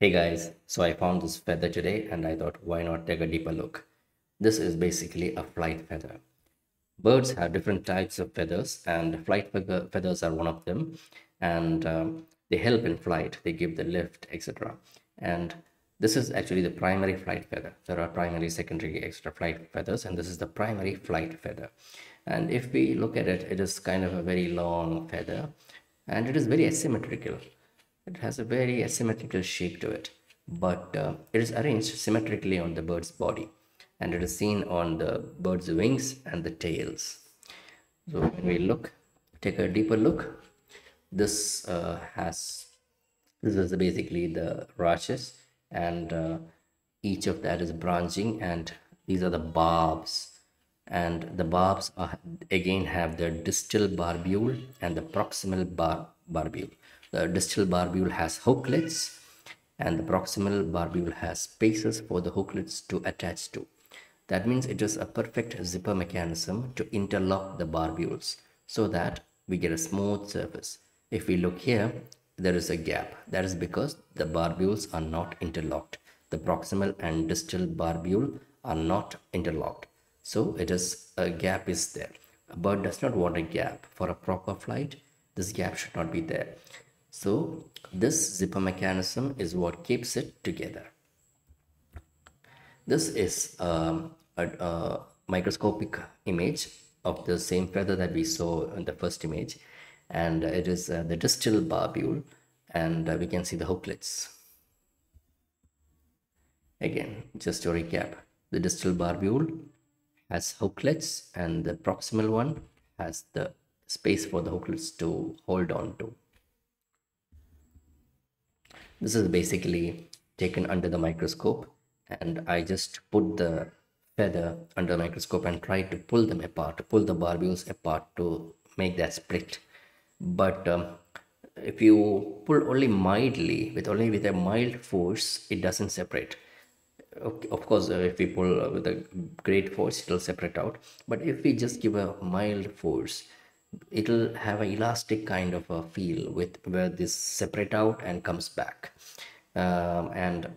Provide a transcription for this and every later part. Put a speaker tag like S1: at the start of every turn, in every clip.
S1: Hey guys, so I found this feather today and I thought why not take a deeper look. This is basically a flight feather. Birds have different types of feathers and flight feathers are one of them and um, they help in flight, they give the lift etc. And this is actually the primary flight feather. There are primary, secondary, extra flight feathers and this is the primary flight feather. And if we look at it, it is kind of a very long feather and it is very asymmetrical it has a very asymmetrical shape to it, but uh, it is arranged symmetrically on the bird's body and it is seen on the bird's wings and the tails. So when we look, take a deeper look, this uh, has, this is basically the rachis and uh, each of that is branching and these are the barbs and the barbs are, again have the distal barbule and the proximal bar, barbule the distal barbule has hooklets and the proximal barbule has spaces for the hooklets to attach to. That means it is a perfect zipper mechanism to interlock the barbules so that we get a smooth surface. If we look here, there is a gap. That is because the barbules are not interlocked. The proximal and distal barbule are not interlocked. So it is a gap is there. A bird does not want a gap. For a proper flight, this gap should not be there. So this zipper mechanism is what keeps it together. This is um, a, a, microscopic image of the same feather that we saw in the first image and it is uh, the distal barbule and uh, we can see the hooklets. Again, just to recap, the distal barbule has hooklets and the proximal one has the space for the hooklets to hold on to. This is basically taken under the microscope and I just put the feather under the microscope and try to pull them apart, pull the barbules apart to make that split. But um, if you pull only mildly, with only with a mild force, it doesn't separate. Of course, uh, if we pull with a great force, it will separate out. But if we just give a mild force, it'll have an elastic kind of a feel with where this separate out and comes back. Um, and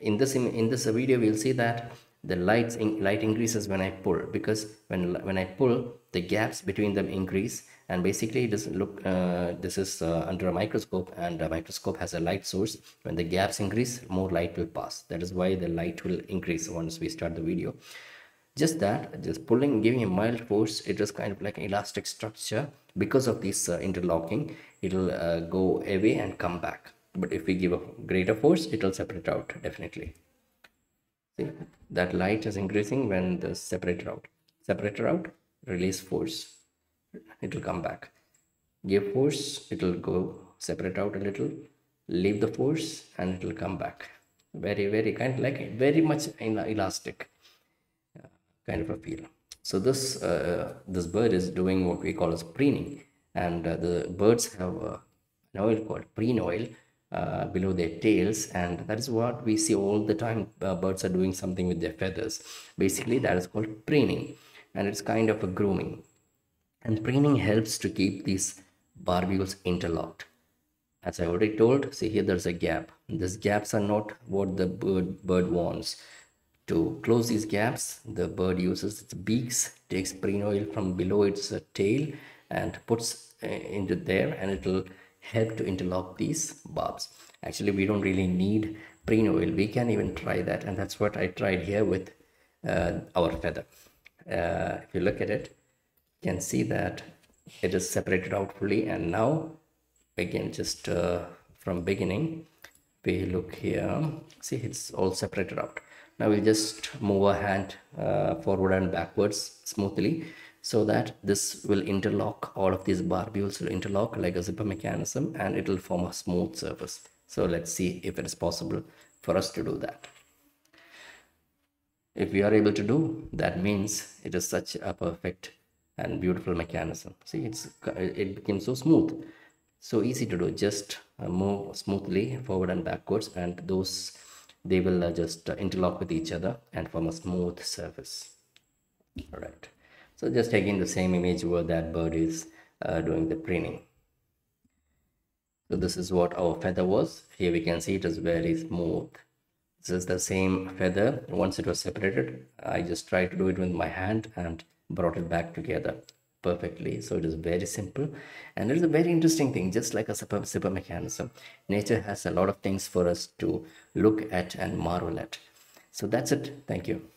S1: in this in this video we'll see that the lights in, light increases when I pull because when when I pull the gaps between them increase. And basically it doesn't look uh, this is uh, under a microscope and a microscope has a light source. When the gaps increase more light will pass. That is why the light will increase once we start the video just that just pulling giving a mild force it is kind of like an elastic structure. Because of this uh, interlocking it'll uh, go away and come back. But if we give a greater force it will separate out definitely. See that light is increasing when the separator out. Separator out release force it will come back. Give force it will go separate out a little. Leave the force and it will come back. Very very kind of like very much in elastic kind of a feel. So this uh, this bird is doing what we call as preening, and uh, the birds have uh, an oil called preen oil uh, below their tails, and that is what we see all the time. Uh, birds are doing something with their feathers. Basically, that is called preening, and it's kind of a grooming. And preening helps to keep these barbules interlocked. As I already told, see here there's a gap. These gaps are not what the bird bird wants to close these gaps, the bird uses its beaks, takes preen oil from below its uh, tail and puts uh, into there and it will help to interlock these barbs. Actually, we don't really need preen oil. We can even try that and that's what I tried here with uh, our feather. Uh, if you look at it, you can see that it is separated out fully and now again just uh, from beginning we look here see it's all separated out now we'll just move our hand uh, forward and backwards smoothly so that this will interlock all of these barbules will interlock like a zipper mechanism and it will form a smooth surface. So let's see if it is possible for us to do that. If we are able to do that means it is such a perfect and beautiful mechanism. See it's it became so smooth. So easy to do just uh, move smoothly forward and backwards and those they will uh, just uh, interlock with each other and form a smooth surface. All right so just taking the same image where that bird is uh, doing the preening. So this is what our feather was. Here we can see it is very smooth. This is the same feather. Once it was separated i just tried to do it with my hand and brought it back together perfectly. So it is very simple and it is a very interesting thing just like a super, zipper mechanism. Nature has a lot of things for us to look at and marvel at. So that's it. Thank you